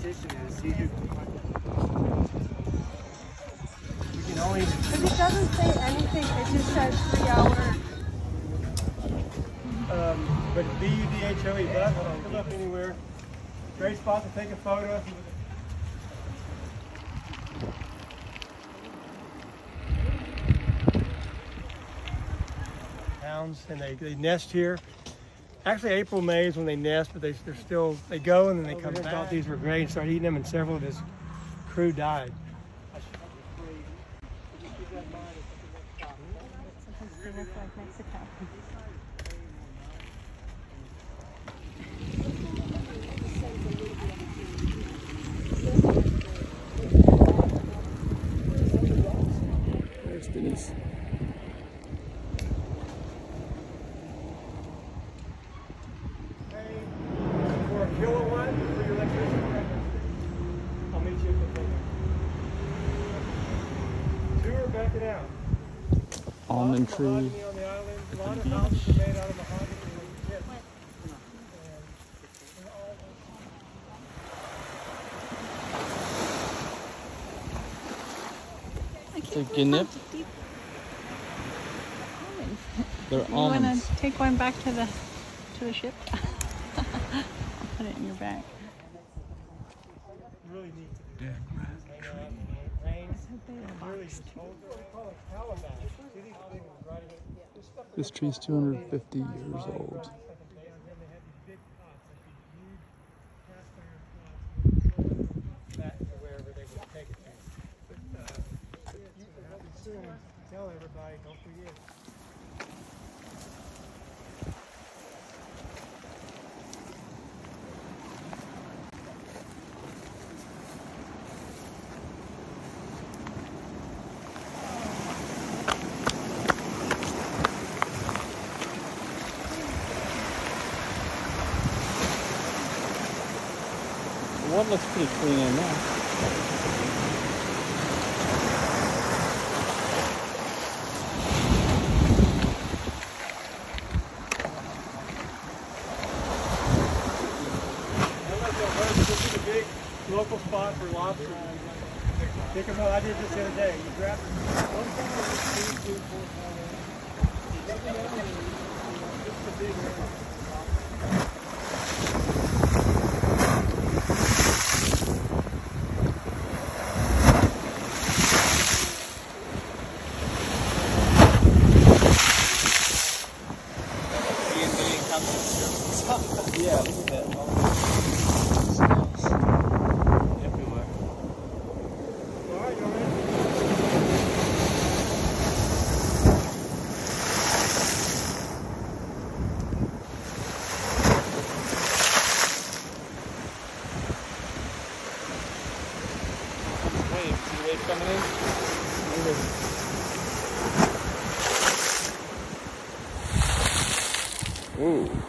competition is. You, we can only. But it doesn't say anything. It just says three hour. Um, but B U D H O E, but come up anywhere. Great spot to take a photo. Hounds and they, they nest here. Actually, April, May is when they nest, but they, they're still, they go and then they oh, come back. Thought these were great and started eating them, and several of his crew died. like Mexico. There's Denise. Hey, for a kilo one for your electrician, I'll meet you at the thing. Two are backing out. Almond tree. mahogany on the island. A lot of houses are made out of mahogany and chips. And They're guinea. They're You want to take one back to the to the ship? Put it in your bag. really neat to do. Hang This stuff is tree's 250 years old. like a bale, and then they have these big pots, like these huge cast iron pots, that to wherever they would take it to. But, uh, you can have these soon, tell everybody, don't forget. One looks pretty clean in there. This is a big local spot for lobster. Them up. I did this the other day. You grab one cho nó lên Ooh.